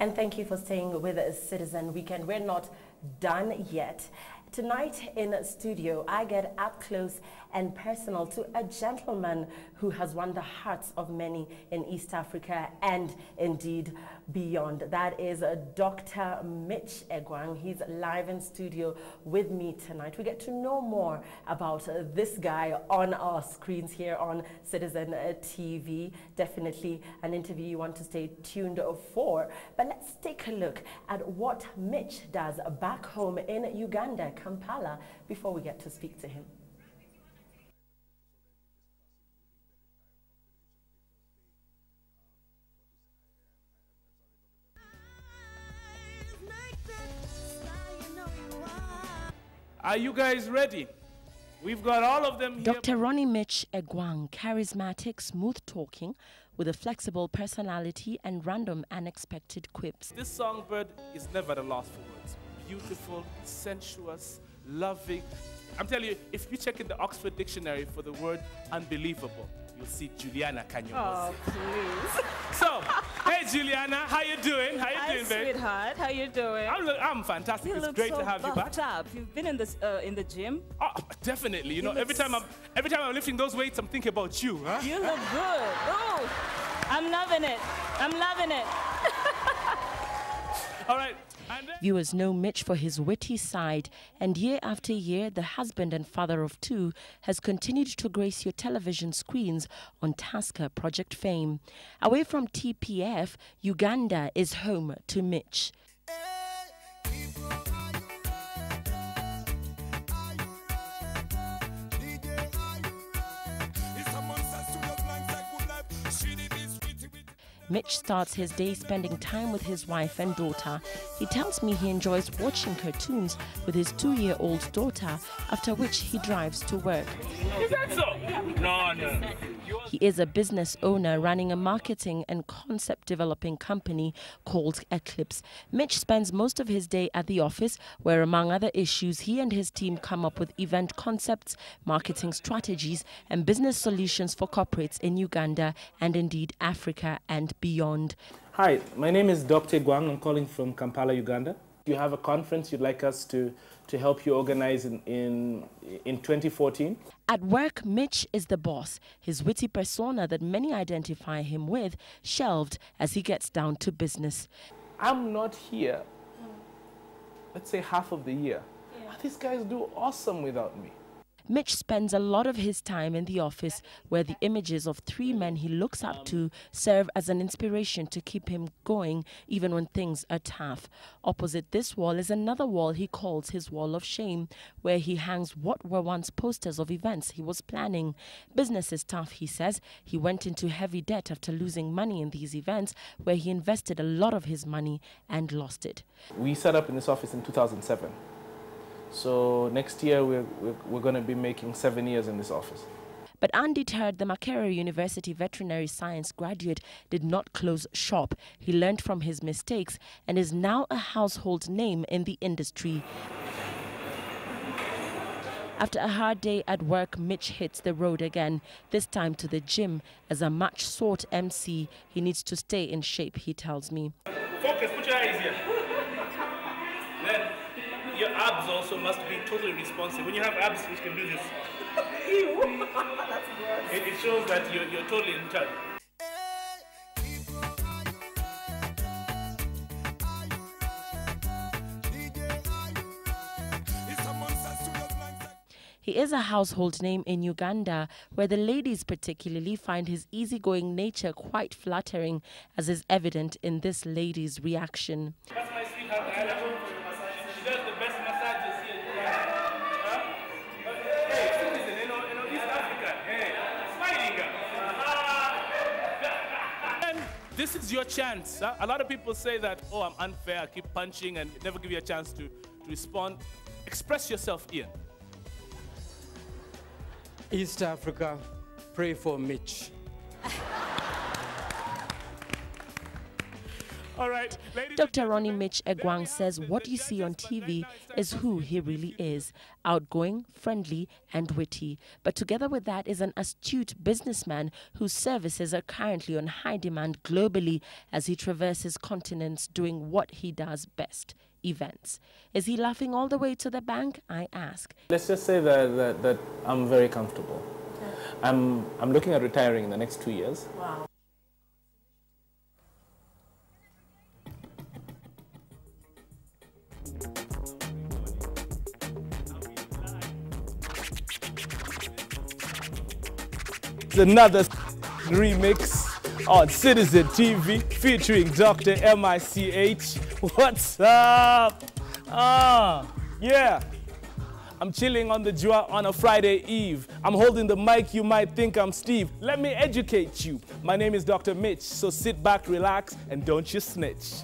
And thank you for staying with us, Citizen Weekend. We're not done yet. Tonight in studio, I get up close and personal to a gentleman who has won the hearts of many in East Africa and indeed beyond. That is Dr. Mich Egwang. He's live in studio with me tonight. We get to know more about this guy on our screens here on Citizen TV. Definitely an interview you want to stay tuned for. But let's take a look at what Mich does back home in Uganda, Kampala, before we get to speak to him. Are you guys ready? We've got all of them here. Dr. Ronnie Mich Egwang, charismatic, smooth talking, with a flexible personality and random unexpected quips. This songbird is never at a loss for words. Beautiful, sensuous, loving. I'm telling you, if you check in the Oxford Dictionary for the word unbelievable, you'll see Juliana Kanyomozi. Oh, please. so, hey Juliana, how you doing? How you Hi, doing, babe? sweetheart. How you doing? I'm, I'm fantastic. you it's great so to have you back. up. You've been in this uh, in the gym. Oh, definitely. You know, every time I'm every time I'm lifting those weights, I'm thinking about you, huh? You look good. Oh, I'm loving it. I'm loving it. All right. Viewers know Mich for his witty side, and year after year, the husband and father of two has continued to grace your television screens on Tusker Project Fame. Away from TPF, Uganda is home to Mich. Mich starts his day spending time with his wife and daughter. He tells me he enjoys watching cartoons with his two year old daughter, after which he drives to work. is that so? No, no. He is a business owner running a marketing and concept developing company called Eclipse. Mich spends most of his day at the office, where, among other issues, he and his team come up with event concepts, marketing strategies, and business solutions for corporates in Uganda and indeed Africa and beyond. Hi, my name is Dr. Egwang. I'm calling from Kampala, Uganda. You have a conference you'd like us to, to help you organize in, in, in 2014? At work, Mich is the boss, his witty persona that many identify him with shelved as he gets down to business. I'm not here, let's say half of the year. These guys do awesome without me. Mich spends a lot of his time in the office where the images of three men he looks up to serve as an inspiration to keep him going even when things are tough. Opposite this wall is another wall he calls his wall of shame, where he hangs what were once posters of events he was planning. Business is tough, he says. He went into heavy debt after losing money in these events, where he invested a lot of his money and lost it. We set up in this office in 2007. So next year we're, we're, we're going to be making seven years in this office. But undeterred, the Makerere University veterinary science graduate did not close shop. He learned from his mistakes and is now a household name in the industry. After a hard day at work, Mich hits the road again, this time to the gym. As a much sought MC, he needs to stay in shape, he tells me. Focus, put your eyes here. Then abs also must be totally responsive. When you have abs, you can do this. It, it shows that you're, you're totally in charge. He is a household name in Uganda, where the ladies particularly find his easygoing nature quite flattering, as is evident in this lady's reaction. That's my sweetheart. I love her. She does the best massages here. Huh? Hey, citizen, you know, you know, East Africa. Hey, smiling. And this is your chance. huh? A lot of people say that, oh, I'm unfair, I keep punching and never give you a chance to, to respond. Express yourself, Ian. East Africa, pray for Mich. right, Dr. Ronnie Mich Egwang says what you see on TV is who he really is outgoing, friendly, and witty. But together with that is an astute businessman whose services are currently on high demand globally as he traverses continents doing what he does best events. Is he laughing all the way to the bank? I ask. Let's just say that, that, that I'm very comfortable. I'm, I'm looking at retiring in the next two years. Wow. Another remix on Citizen TV featuring Dr. M-I-C-H. What's up? Ah, yeah. I'm chilling on the Jua on a Friday eve. I'm holding the mic, you might think I'm Steve. Let me educate you. My name is Dr. Mich, so sit back, relax, and don't you snitch.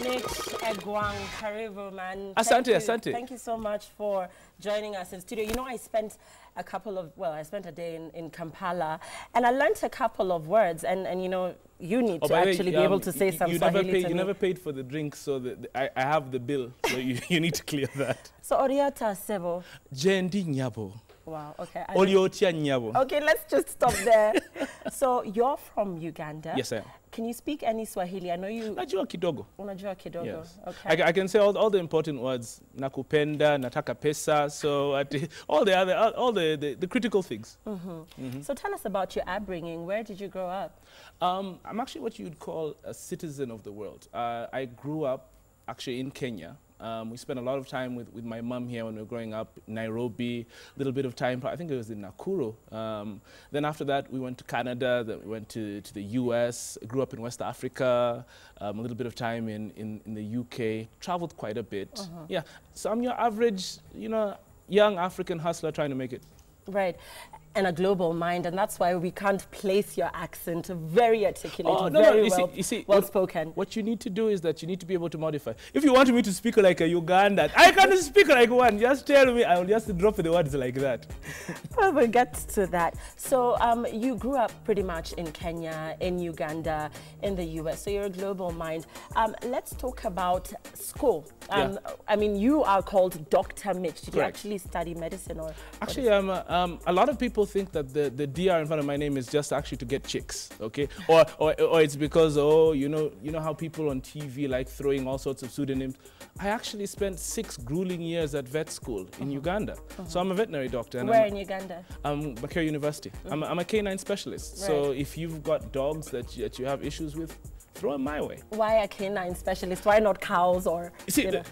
Mich Egwang, karibu man. Asante, Thank you- asante. Thank you so much for joining us in studio. You know, I spent a couple of, well, I spent a day in, in Kampala and I learned a couple of words and, and you know, you need Oh, to the way, actually be um, able to say you, some you never paid, You never paid for the drink, so the, the- I, I have the bill, so you, you need to clear that. So Oriata Sebo. Jendi nyabo, Wow, okay. Oliotia nyabo. Okay, let's just stop there. so you're from Uganda. Yes, I am. Can you speak any Swahili? I know you Najua kidogo. unajua kidogo. Yes. I, Okay. ca- I can say all, all the important words. Nakupenda, nataka pesa. So all the other, all, the, the, the critical things. So tell us about your upbringing. Where did you grow up? Um, I'm actually what you'd call a citizen of the world. Uh, I grew up actually in Kenya. Um, we spent a lot of time with, with my mum here when we were growing up, Nairobi, a little bit of time, I think it was in Nakuru. Um, then after that, we went to Canada, then we went to, to the US, grew up in West Africa, um, a little bit of time in, in, in the UK, traveled quite a bit. Yeah, so I'm your average, you know, young African hustler trying to make it. Right. And a global mind, and that's why we can't place your accent. Very articulate, Oh, no, no, very you see- well, you see, well what- spoken. What you need to do is that you need to be able to modify. If you want me to speak like a Ugandan, I can't speak like one. Just tell me, I will just drop the words like that. Well, we'll get to that. So um, you grew up pretty much in Kenya, in Uganda, in the US. So you're a global mind. Um, let's talk about school. Um, I mean, you are called Dr. Mich. Did you actually study medicine or? Actually, um, uh, um, a lot of people think that the, the DR in front of my name is just actually to get chicks, okay? Or, or, or it's because, oh, you know, you know how people on TV like throwing all sorts of pseudonyms. I actually spent six grueling years at vet school in uh-huh. Uganda. Uh-huh. So I'm a veterinary doctor. And Where I'm, in Uganda? I'm Makerere University. I'm, a, mm. I'm a canine specialist. So if you've got dogs that you, that you have issues with, throw them my way. Why a canine specialist? Why not cows or? You see, you know?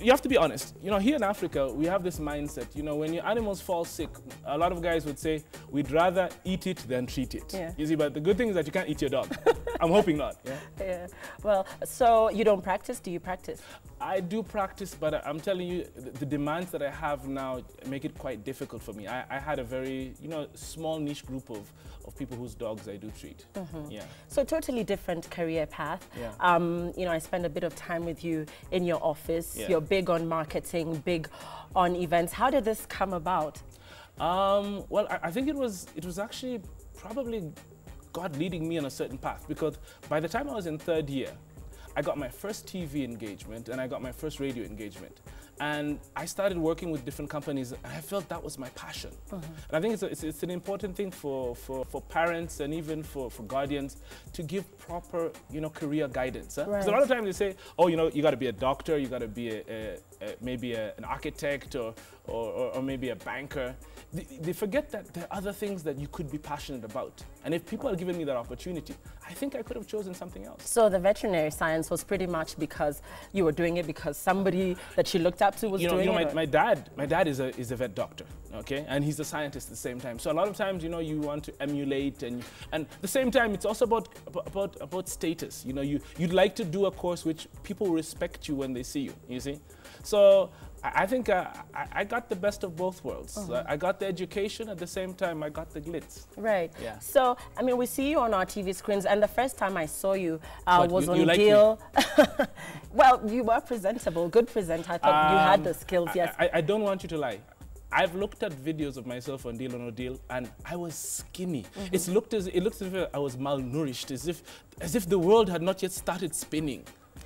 you have to be honest. You know, here in Africa, we have this mindset. You know, when your animals fall sick, a lot of guys would say, we'd rather eat it than treat it. Yeah. You see, but the good thing is that you can't eat your dog. I'm hoping not. Yeah. Yeah. Well, so you don't practice? Do you practice? I do practice, but I'm telling you, the, demands that I have now make it quite difficult for me. I, I had a very, you know, small niche group of, of people whose dogs I do treat. Yeah. So totally different career path. Yeah. Um, you know, I spend a bit of time with you in your office. Yeah. You're big on marketing, big on events. How did this come about? Um, well, I, I think it was it was actually probably God leading me on a certain path because by the time I was in third year, I got my first TV engagement and I got my first radio engagement. And I started working with different companies. And I felt that was my passion. Uh-huh. And I think it's, a, it's, it's an important thing for, for, for parents and even for, for guardians to give proper, you know, career guidance. Because Right. a lot of times they say, oh, you know, you got to be a doctor, you got to be a, a, a, maybe a, an architect or, or, or, or maybe a banker. They, they forget that there are other things that you could be passionate about. And if people had given me that opportunity, I think I could have chosen something else. So the veterinary science was pretty much because you were doing it because somebody that you looked up to was you know, doing you know it. my, my dad, my dad is a, is a vet doctor, okay? And he's a scientist at the same time. So a lot of times, you know, you want to emulate and, and at the same time, it's also about, about, about status. You know, you, you'd like to do a course which people respect you when they see you, you see? So I, think uh, I, I got the best of both worlds. Uh-huh. Uh, I got the education, at the same time, I got the glitz. Right. Yeah. So, I mean, we see you on our TV screens, and the first time I saw you uh, was you- on you like? Deal. well, you were presentable, good presenter. I thought you had Um, the skills, yes. I, I don't want you to lie. I've looked at videos of myself on Deal or No Deal, and I was skinny. It's looked as it looked as if I was malnourished, as if as if the world had not yet started spinning.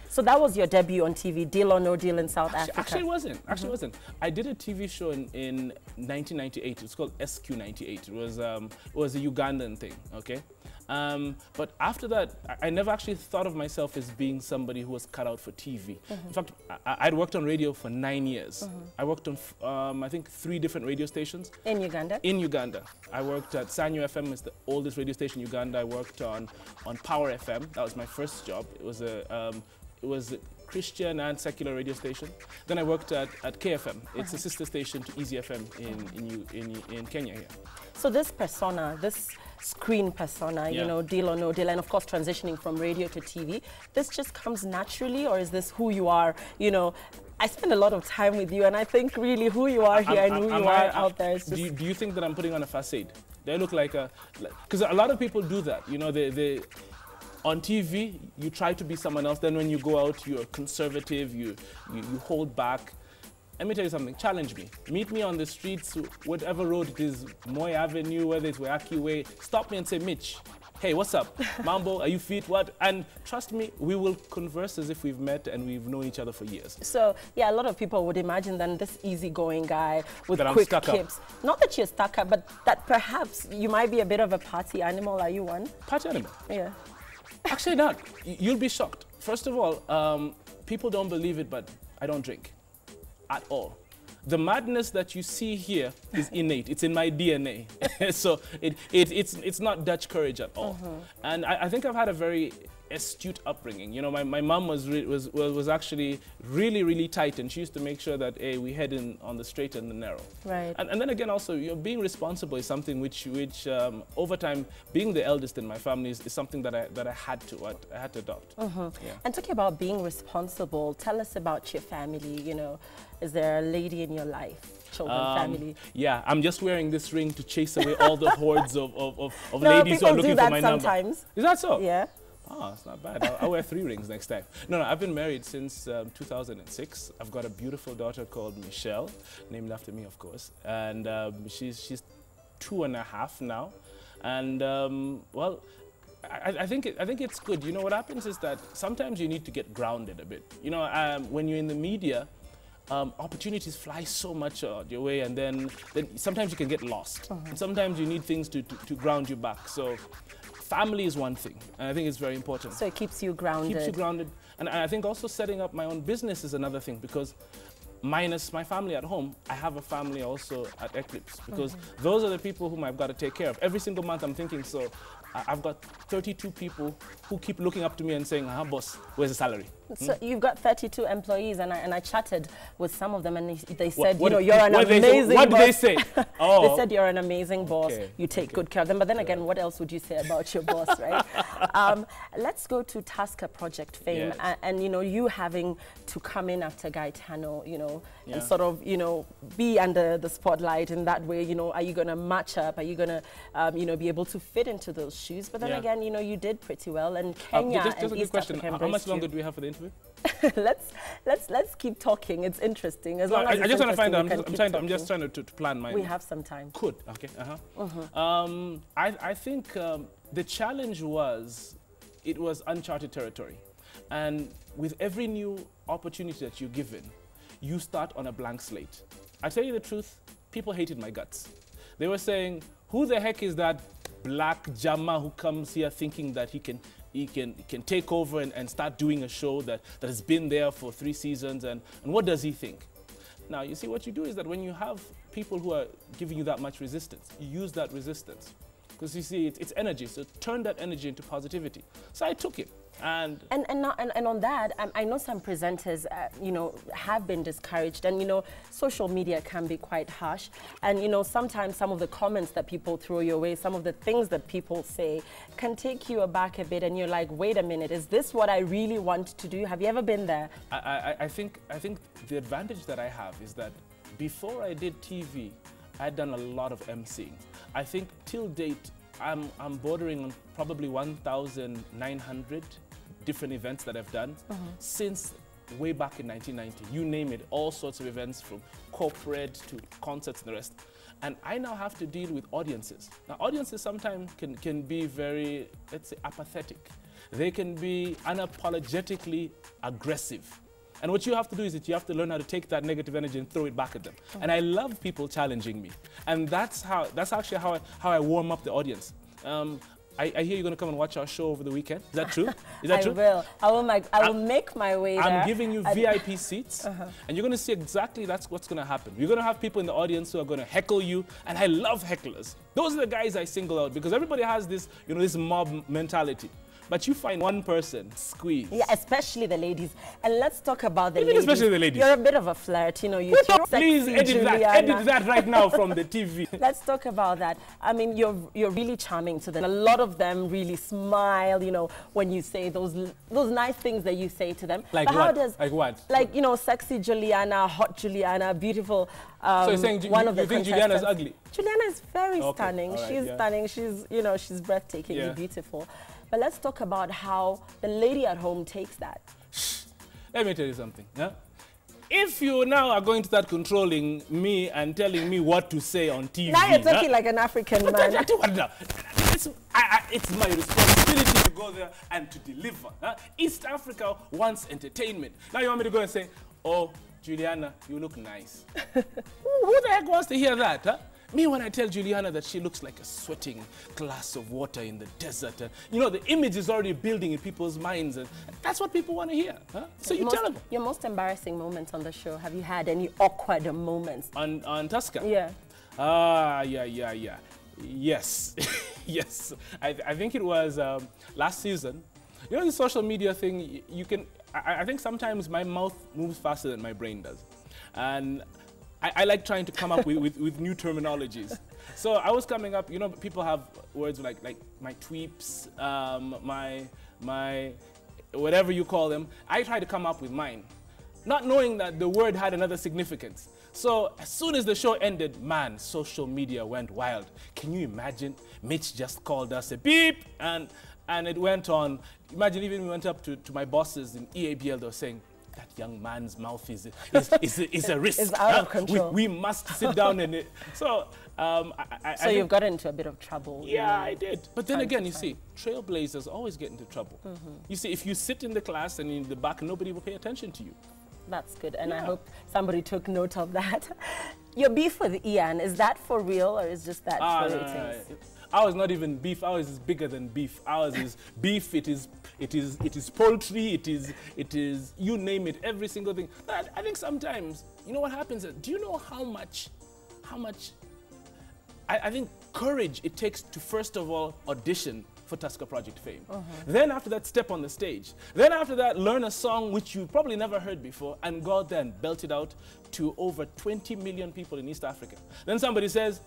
So that was your debut on TV, Deal or No Deal in South Actually, Africa. actually, it wasn't. Actually, it wasn't. I did a TV show in, in 1998. It's called SQ98. It was um, it was a Ugandan thing. Okay. Um, but after that, I, I never actually thought of myself as being somebody who was cut out for TV. In fact, I, I'd worked on radio for nine years. I worked on, f- um, I think, three different radio stations in Uganda. in Uganda. I worked at Sanyu FM, it's the oldest radio station in Uganda. I worked on, on Power FM. That was my first job. It was a, um, it was a Christian and secular radio station. Then I worked at, at KFM. It's a sister station to Easy FM in, in, in, in Kenya here. So this persona, this screen persona, you know, deal or no deal, and of course transitioning from radio to TV, this just comes naturally, or is this who you are? You know, I spend a lot of time with you, and I think really who you are here Am- and who you I- are out there is do, you, do you think that I'm putting on a facade? Do I look like a, because a lot of people do that. You know, they, they, on TV, you try to be someone else. Then when you go out, you're conservative, you, you, you hold back. Let me tell you something, challenge me. Meet me on the streets, whatever road it is, Moi Avenue, whether it's Waiyaki Way, stop me and say, Mich, hey, what's up? Mambo, are you fit? What? And trust me, we will converse as if we've met and we've known each other for years. So yeah, a lot of people would imagine then this easygoing guy with That quick tips. Not that you're stuck up, but that perhaps you might be a bit of a party animal. Are you one? Party animal. Yeah. Actually, not. You'll be shocked. First of all, um, people don't believe it, but I don't drink at all. The madness that you see here is innate. It's in my DNA. so it, it, it's, it's not Dutch courage at all. And I, I think I've had a very astute upbringing. You know, my, my mom was, was, was, actually really, really tight, and she used to make sure that, hey, we head in on the straight and the narrow. Right. And, and then again, also, you know, being responsible is something which, which um, over time, being the eldest in my family is, is something that I, that I had to, I, I had to adopt. Yeah. And talking about being responsible, tell us about your family. You know, is there a lady in your life, children, Um, family? Yeah, I'm just wearing this ring to chase away all the hordes of, of, of, of No, ladies who are looking for my number. sometimes. Is that so? Yeah. Oh, it's not bad. I'll, I'll wear three rings next time. No, no, I've been married since um, 2006. I've got a beautiful daughter called Michelle, named after me, of course. And um, she's, she's two and a half now. And, um, well, I, I think it, I think it's good. You know what happens is that sometimes you need to get grounded a bit. You know, um, when you're in the media, um, opportunities fly so much uh, your way, and then, then sometimes you can get lost. And sometimes you need things to, to, to ground you back. So, family is one thing, and I think it's very important So it keeps you grounded. keeps you grounded. And I think also setting up my own business is another thing because minus my family at home, I have a family also at Eclipse because those are the people whom I've got to take care of. Every single month I'm thinking, so I've got 32 people who keep looking up to me and saying, ah, boss, where's the salary? So you've got 32 employees, and I, and I chatted with some of them, and they, they What- said, what- you know, you're an what did they say- amazing What did they say? Oh, They said you're an amazing boss. Okay, You take okay. good care of them. But then again, what else would you say about your boss, right? Um, let's go to Tusker Project fame, Yes. and, and you know, you having to come in after Gaetano, you know, Yeah. and sort of, you know, be under the spotlight in that way. You know, are you going to match up? Are you going to, um, you know, be able to fit into those shoes? But then Yeah. again, you know, you did pretty well, and Uh, Kenya just, just a and quick East question. Africa How much longer do we have for the interview? let's let's let's keep talking. It's interesting. As No, long I, as I just want to find out. I'm just, I'm, trying to, I'm just trying to, to, plan my. We have some time. Could okay. Uh-huh. Um, I, I think um, the challenge was it was uncharted territory, and with every new opportunity that you're given, you start on a blank slate. I tell you the truth, people hated my guts. They were saying, "Who the heck is that black Jama who comes here thinking that he can?" He can, can take over and, and start doing a show that, that has been there for three seasons, and, and what does he think? Now, you see, what you do is that when you have people who are giving you that much resistance, you use that resistance. Because you see, it's, it's energy, so turn that energy into positivity. So I took it. And And and, not, and and on that, um, I know some presenters, uh, you know, have been discouraged, and you know, social media can be quite harsh, and you know, sometimes some of the comments that people throw your way, some of the things that people say, can take you aback a bit, and you're like, wait a minute, is this what I really want to do? Have you ever been there? I, I, I, think, I think the advantage that I have is that before I did TV, I'd done a lot of emceeing. I think till date, I'm, I'm bordering on probably 1,900 different events that I've done since way back in 1990. You name it, all sorts of events from corporate to concerts and the rest. And I now have to deal with audiences. Now, audiences sometimes can, can be very, let's say, apathetic. They can be unapologetically aggressive. And what you have to do is that you have to learn how to take that negative energy and throw it back at them. And I love people challenging me. And that's how that's actually how I, how I warm up the audience. Um, I, I hear you're going to come and watch our show over the weekend. Is that true? Is that I true? will. I will. Make, I will I'm- make my way there. I'm giving you I- VIP seats, uh-huh. and you're going to see exactly that's what's going to happen. You're going to have people in the audience who are going to heckle you, and I love hecklers. Those are the guys I single out because everybody has this, you know, this mob mentality. But you find one person squeeze. Yeah, especially the ladies. And let's talk about the Even ladies. especially the ladies. You're a bit of a flirt, you know. You Please edit that. Juliana. Edit that right now from the TV. Let's talk about that. I mean, you're you're really charming to them. A lot of them really smile, you know, when you say those those nice things that you say to them. Like but How what? does Like what? Like you know, sexy Juliana, hot Juliana, beautiful. Um, So you're saying one you- of the you think Juliana's ugly? Juliana is very Okay, stunning. right, she's yeah. stunning. She's you know she's breathtakingly Yeah. beautiful. But let's talk about how the lady at home takes that. Let me tell you something. Yeah? If you now are going to start controlling me and telling me what to say on TV, Now you're huh? talking like an African I man. what now, It's, I, I, it's my responsibility to go there and to deliver. huh? East Africa wants entertainment. Now you want me to go and say, oh, Juliana, you look nice. who, who the heck wants to hear that? Huh? Me, when I tell Juliana that she looks like a sweating glass of water in the desert, uh, you know, the image is already building in people's minds, and that's what people want to hear. Huh? So you most, tell them Your most embarrassing moments on the show. Have you had any awkward moments? on, on Tusker. Yeah. Ah, yeah, yeah, yeah. Yes, yes. I, I think it was um, last season. You know, the social media thing, y- you can, I, I think sometimes my mouth moves faster than my brain does. And I, I like trying to come up with, with, with new terminologies. So I was coming up, you know, people have words like, like my tweeps, um, my, my, whatever you call them. I try to come up with mine not knowing that the word had another significance. So as soon as the show ended, man, social media went wild. Can you imagine? Mich just called us a beep, and and it went on. Imagine even we went up to, to my bosses in EABL, they were saying, that young man's mouth is, is, is, is a risk. It's out of control." We, we must sit down and it. So, um, I, I, So I you've got into a bit of trouble. yeah. I did. But then again, you see, trailblazers always get into trouble. You see, if you sit in the class and in the back, nobody will pay attention to you. That's good, and I hope somebody took note of that. Your beef with Ian, is that for real or is just that Ah, for ratings? Ours not even beef. Ours is bigger than beef. Ours is beef. It is, it is, it is poultry. It is, it is. You name it. Every single thing. But I think sometimes, you know what happens? Do you know how much, how much? I, I think courage it takes to first of all audition for Tusker Project fame. Uh-huh. Then after that, step on the stage. Then after that, learn a song which you probably never heard before and go out there and belt it out to over 20 million people in East Africa. Then somebody says,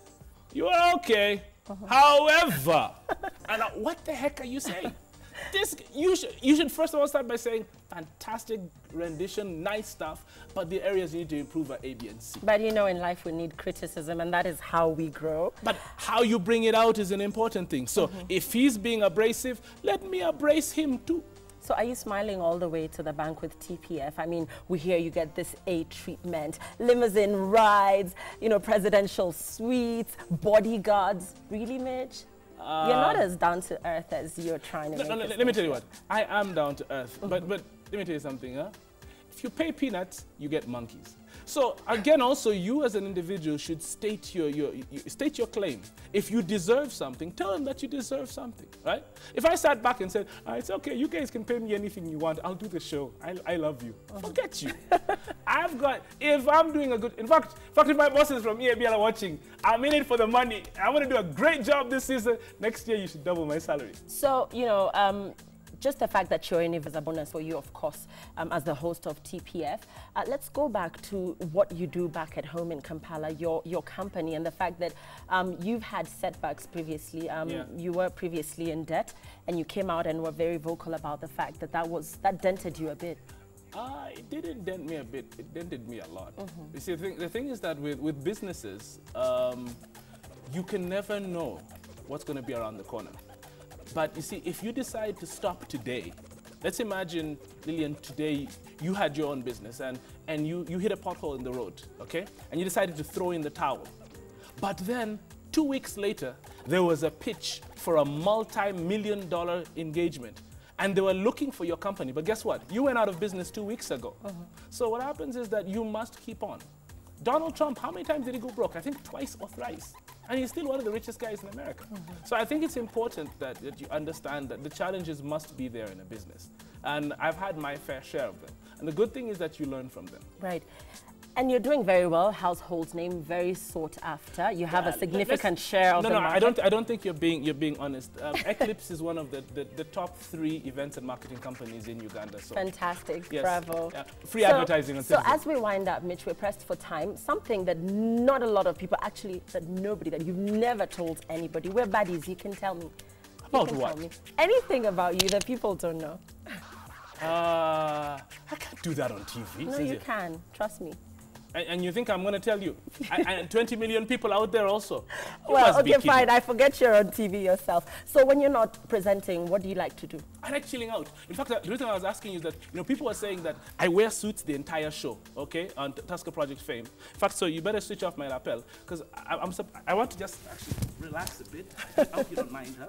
you are okay. However, and uh, what the heck are you saying? This you should you should first of all start by saying fantastic rendition, nice stuff, but the areas you need to improve are A, B, and C. But you know, in life we need criticism, and that is how we grow. But how you bring it out is an important thing. So if he's being abrasive, let me abrase him too. So are you smiling all the way to the bank with TPF? I mean, we hear you get this A treatment, limousine rides, you know, presidential suites, bodyguards. Really, Mich? You're not um, as down to earth as you're trying to No, no, no, let me tell you what. I am down to earth. But mm-hmm. but let me tell you something, huh? If you pay peanuts, you get monkeys. So again, also you as an individual should state your, your, you state your claim. If you deserve something, tell them that you deserve something, right? If I sat back and said, "Ah, "It's okay, you guys can pay me anything you want. I'll do the show. I, I love you." Forget you. I've got. If I'm doing a good, in fact, in fact, if my bosses from EABL are watching, I'm in it for the money. I want to do a great job this season. Next year, you should double my salary. So, you know, um, just the fact that you're in it is a bonus for you, of course, um, as the host of TPF. Uh, let's go back to what you do back at home in Kampala, your, your company, and the fact that um, you've had setbacks previously. Um, Yeah. You were previously in debt, and you came out and were very vocal about the fact that that, was, that dented you a bit. Uh, it didn't dent me a bit. It dented me a lot. You see, the thing, the thing is that with, with businesses, um, you can never know what's going to be around the corner. But you see, if you decide to stop today, let's imagine, Lillian, today you had your own business and, and you, you hit a pothole in the road, okay? And you decided to throw in the towel. But then, two weeks later, there was a pitch for a multi-million dollar engagement. And they were looking for your company. But guess what? You went out of business two weeks ago. Uh-huh. So what happens is that you must keep on. Donald Trump, how many times did he go broke? I think twice or thrice. And he's still one of the richest guys in America. So I think it's important that, that you understand that the challenges must be there in a business. And I've had my fair share of them. And the good thing is that you learn from them. Right. And you're doing very well. Household name, very sought after. You have Yeah, a significant share of no, the no, market. I don't. I don't think you're being you're being honest. Um, Eclipse is one of the, the, the top three events and marketing companies in Uganda. So Fantastic. yes, Bravo. yeah, free So- advertising on So as we wind up, Mich, we're pressed for time. Something that not a lot of people, actually, that nobody, that you've never told anybody. We're buddies. You can tell me. You About can what? Tell me. Anything about you that people don't know. Uh, I can't do that on TV. No, you you- can. Trust me. And, and you think I'm going to tell you? I, and 20 million people out there also. You well, okay, fine. I forget you're on TV yourself. So when you're not presenting, what do you like to do? I like chilling out. In fact, uh, the reason I was asking is that you know people are saying that I wear suits the entire show, okay, on T- Tusker Project Fame. In fact, so you better switch off my lapel because I'm I want to just actually relax a bit. I hope you don't mind, huh?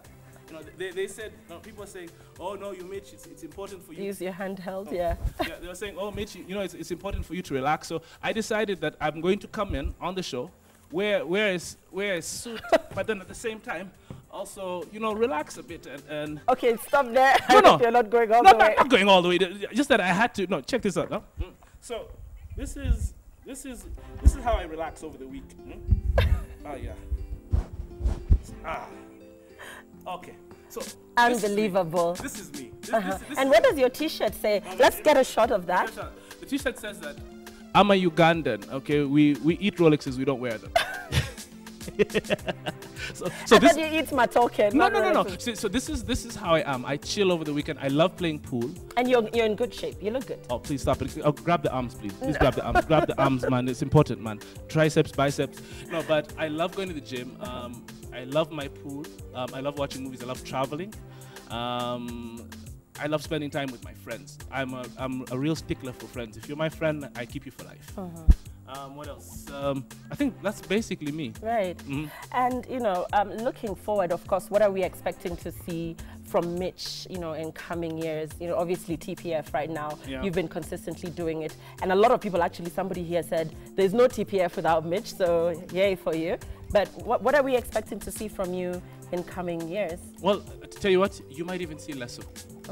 You know, they, they said you know, people are saying, oh no, you Mich, it's, it's important for you. Use your handheld, Oh. yeah. yeah, they were saying, oh Mich, you know, it's, it's important for you to relax. So I decided that I'm going to come in on the show, wear wear a, wear a suit, but then at the same time. Also, you know, relax a bit and, and Okay, stop there. No, no. you're not going all no, the no, way. not going all the way. Just that I had to. No, check this out. Huh? Mm. So, this is this is this is how I relax over the week. Mm? Oh yeah. Ah. Okay. So. this is me. Unbelievable. This is me. This, Uh-huh. this, this And is what does your T-shirt say? Let's get a shot of that. the T-shirt says that I'm a Ugandan. Okay, we we eat Rolexes, we don't wear them. so, so I this you eat my token. no no no no. So, so this is this is how I am. I chill over the weekend. I love playing pool. And you're, you're in good shape. You look good. Oh, please stop it. Oh, grab the arms, please. Please grab the arms. grab the arms, man. It's important, man. Triceps, biceps. No, but I love going to the gym. Um, I love my pool. Um, I love watching movies. I love traveling. Um, I love spending time with my friends. I'm a, I'm a real stickler for friends. If you're my friend, I keep you for life. Um, what else? Um, I think that's basically me. Right. Mhm. And, you know, um, looking forward, of course, what are we expecting to see from Mich, you know, in coming years? You know, obviously TPF right now, Yeah. you've been consistently doing it. And a lot of people, actually, somebody here said, there's no TPF without Mich, so yay for you. But what, what are we expecting to see from you in coming years? Well, to tell you what, you might even see less of.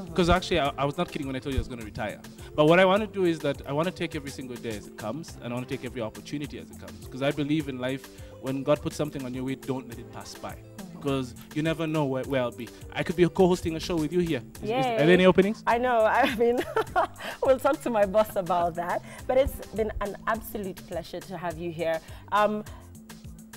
Because uh-huh. actually, I, I was not kidding when I told you I was going to retire. But what I want to do is that I want to take every single day as it comes, and I want to take every opportunity as it comes. Because I believe in life, when God puts something on your way, don't let it pass by. Because you never know where, where I'll be. I could be co-hosting a show with you here. Is- is- are there any openings? I know. I mean, we'll talk to my boss about that. But it's been an absolute pleasure to have you here. Um,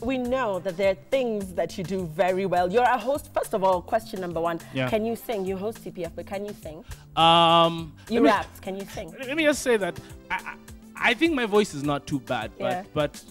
we know that there are things that you do very well. You're a host. First of all, question number one: Yeah. Can you sing? You host TPF, but can you sing? Um, You me- rap. Can you sing? Let me just say that I, I, think my voice is not too bad, but Yeah. but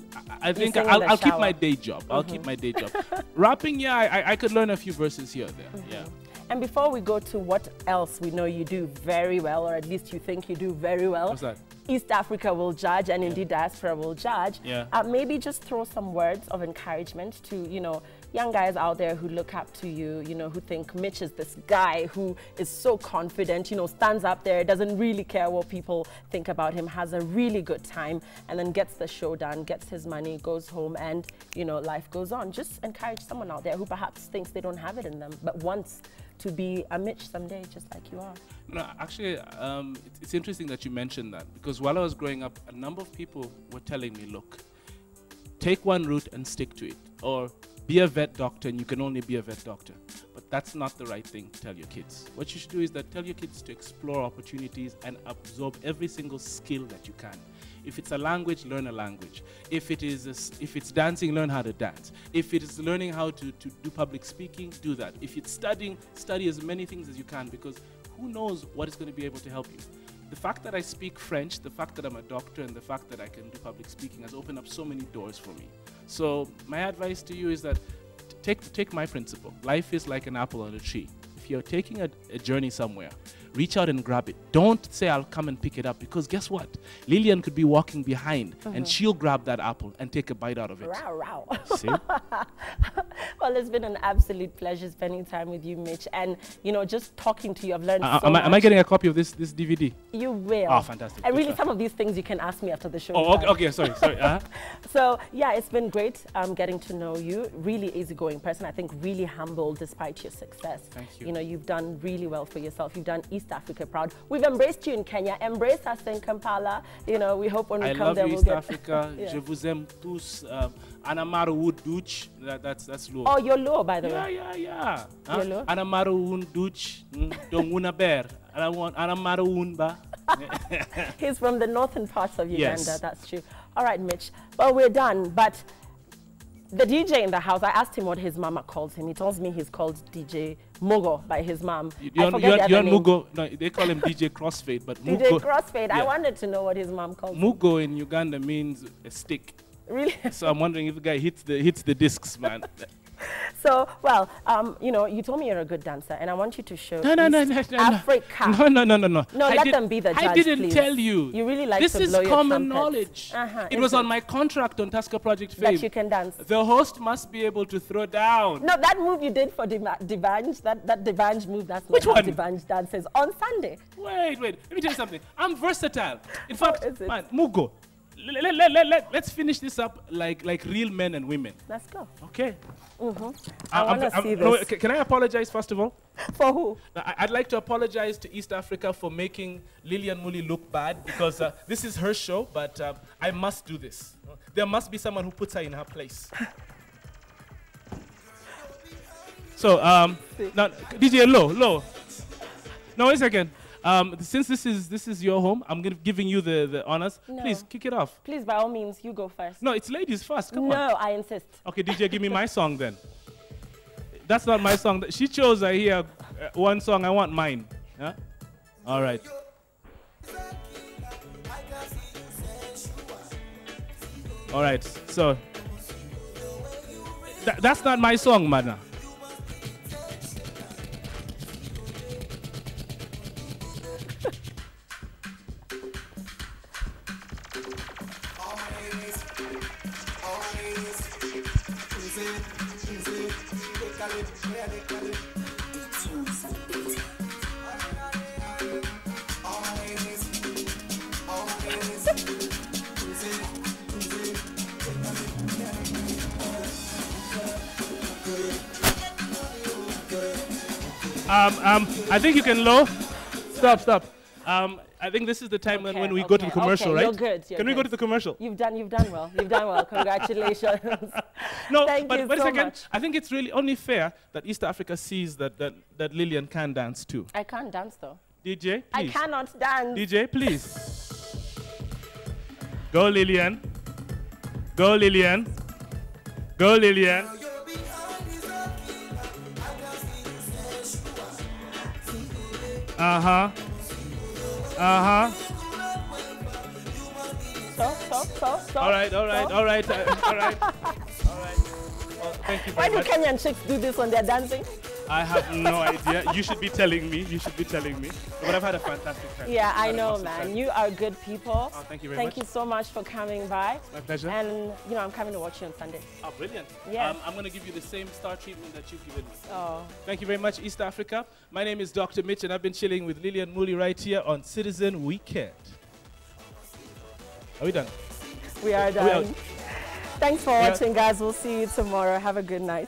I, I think I'll, I'll keep my day job. I'll keep my day job. Rapping, yeah, I, I- could learn a few verses here or there. Mm-hmm. Yeah. And before we go to what else we know you do very well, or at least you think you do very well, What's that? East Africa will judge, and indeed diaspora will judge. Yeah. Uh, maybe just throw some words of encouragement to you know young guys out there who look up to you, you know, who think Mich is this guy who is so confident, you know, stands up there, doesn't really care what people think about him, has a really good time, and then gets the show done, gets his money, goes home, and you know, life goes on. Just encourage someone out there who perhaps thinks they don't have it in them, but wants to be a Mich someday, just like you are. No, actually, um, it's, it's interesting that you mentioned that because while I was growing up, a number of people were telling me, look, take one route and stick to it. Or be a vet doctor and you can only be a vet doctor. But that's not the right thing to tell your kids. What you should do is that tell your kids to explore opportunities and absorb every single skill that you can. If it's a language, learn a language. If it is a if it's dancing, learn how to dance. If it is learning how to, to do public speaking, do that. If it's studying, study as many things as you can because who knows what is going to be able to help you. The fact that I speak French, the fact that I'm a doctor, and the fact that I can do public speaking has opened up so many doors for me. So my advice to you is that take take my principle. Life is like an apple on a tree. If you're taking a, a journey somewhere, reach out and grab it. Don't say I'll come and pick it up because guess what? Lillian could be walking behind and she'll grab that apple and take a bite out of it. Row, row. See? well, it's been an absolute pleasure spending time with you, Mich. And, you know, just talking to you, I've learned Uh, so am, I, am I getting a copy of this this DVD? You will. Oh, fantastic. And really, some of these things you can ask me after the show. Oh, okay, okay sorry, sorry. Uh-huh. So yeah, it's been great um, getting to know you. Really easygoing person. I think really humble despite your success. Thank you. You know, you've done really well for yourself. You've done East Africa proud. We've embraced you in Kenya. Embrace us in Kampala. You know, we hope when we I come there you, we'll East get. Africa. Yeah. Je vous aime tous. Um, Anamaru Wood Dutch. That, that's that's Luo. Oh, you're low, by the Yeah, way. yeah, yeah. Yellow? Anamaru un Dutch. Donguna bear. Anamaru un ba. He's from the northern parts of Uganda. Yes. That's true. All right, Mich. Well, we're done. But the DJ in the house, I asked him what his mama calls him. He tells me he's called DJ Mogo by his mom. I You're, forget you're, the you're. Mugo. No, they call him DJ Crossfade, but DJ Mugo, Crossfade. I wanted to know what his mom calls him. Mugo in Uganda means a stick. Really? So I'm wondering if the guy hits the hits the discs, man. So, well, um, you know, you told me you're a good dancer, and I want you to show No, no, no, no, no, no. Africa. No, no, no, no, no. No, I let did- them be the I judge, didn't please. tell you. You really like this to is blow your common knowledge. Uh-huh, it was on my contract on Tusker Project Fame. That you can dance. The host must be able to throw down. No, that move you did for Divanj, that, that Divanj move, that's not Which one? Divanj dances. On Sunday. Wait, wait. Let me tell you something. I'm versatile. In fact, is it? man, Mugo, let, let, let, let, let, us finish this up like, like real men and women. Let's go. Okay? I I'm- wanna I'm- see no, this. can I apologize first of all? For who? I- I'd like to apologize to East Africa for making Lillian Muli look bad because uh, this is her show, but uh, I must do this. There must be someone who puts her in her place. so, um, now, DJ Low, Low. No, wait a second. Um, since this is this is your home, I'm gonna giving you the, the honors. No. Please kick it off. Please, by all means, you go first. No, it's ladies first. Come no, on. No, I insist. Okay, DJ, give me my song then. That's not my song. She chose I hear uh, one song. I want mine. Huh? All right. All right. So tha- that's not my song, man. Um, um, I think you can low. Stop, stop. Um, I think this is the time when, Okay, when we go to the commercial, okay, right? you're good, you're can we go to the commercial? You've done, you've done well. You've done well. Congratulations. No, Thank but, you but so again, much. I think it's really only fair that East Africa sees that, that, that Lillian can dance too. I can't dance though. DJ, I cannot dance. DJ, please. Go, Lillian. Go, Lillian. Go, Lillian. Uh huh. Uh huh. Stop, stop, stop, stop. All right, all right, all right, uh, all right. All right. Thank you Why do much. Kenyan chicks do this when they're dancing? I have no idea. You should be telling me. You should be telling me. But I've had a fantastic time. Yeah, I know, man. time. You are good people. Oh, thank you very Thank much. Thank you so much for coming by. My pleasure. And, you know, I'm coming to watch you on Sunday. Oh, brilliant. Yeah. Um, I'm going to give you the same star treatment that you've given me. Oh, Thank you very much, East Africa. My name is Dr. Mich, and I've been chilling with Lillian Muli right here on Citizen Weekend. Are we done? we are we out? done. Thanks for yeah. watching, guys. We'll see you tomorrow. Have a good night.